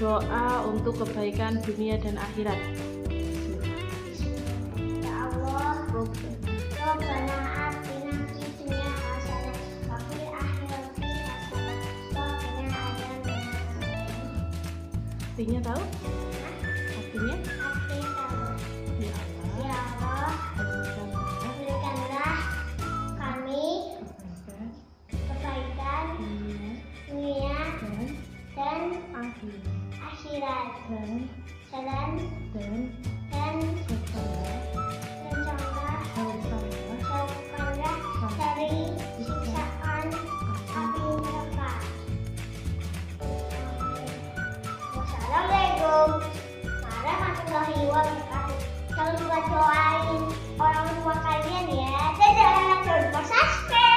berdoa untuk kebaikan dunia dan akhirat. Ya Allah, Rabbana atina fid dunya hasanah wa fil akhirati hasanah wa qina adzabannar. Artinya tahu? Artinya dan dan dan jauhkanlah rencana jauhkanlah jauhkanlah dari siksaan api neraka. Wassalamualaikum. Warahmatullahi wabarakatuh. Jangan lupa doain orang tua kalian ya. Dadah. Jangan lupa subscribe.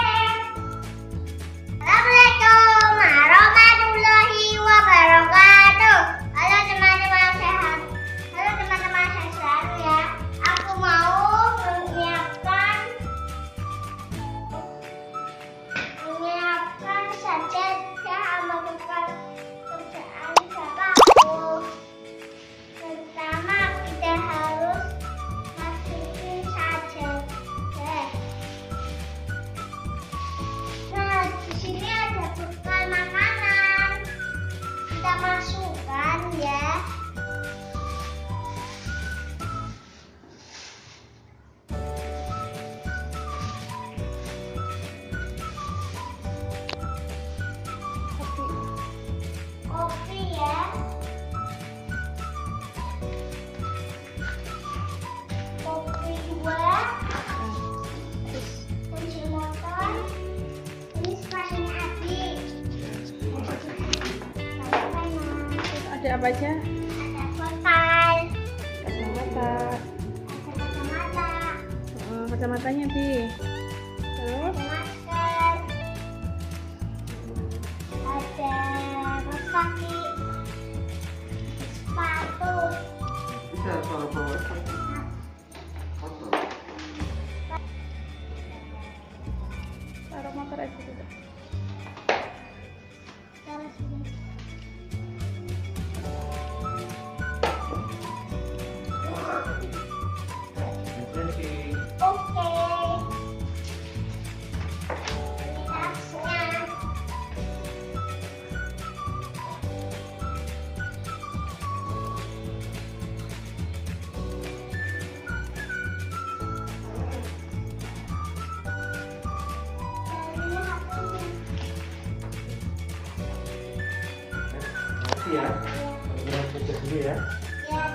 Apa aja? Ada portal. Kacamata. Ada kacamata. Oh, kacamatanya Bi. Terus? Ada masker. Ada kaos kaki. Sepatu. Bisa kalau bawa foto. Taruh motor aja dulu. Ya. Kita ya. Ya.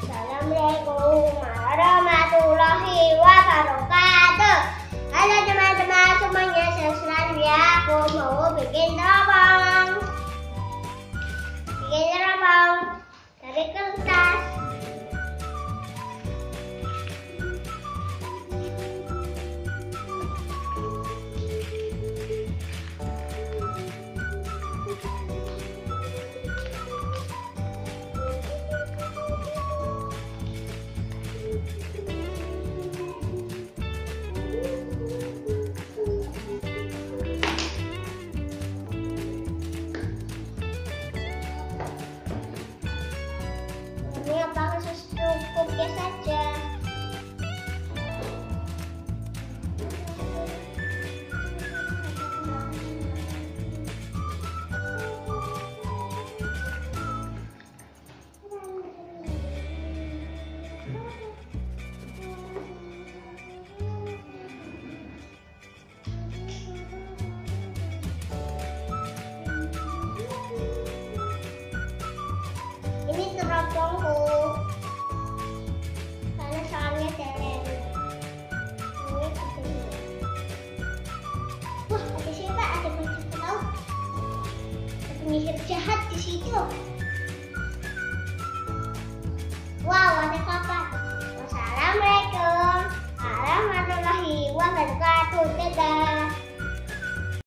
Assalamualaikum warahmatullahi wabarakatuh. Halo teman-teman semuanya, saya selalu ya. Aku mau bikin teropong. Dari Karena soalnya. Ini. Wah, ada siapa? Ada? Ada penyihir jahat di situ. Wow, ada kapan? Wassalamualaikum warahmatullahi wabarakatuh. Dadah.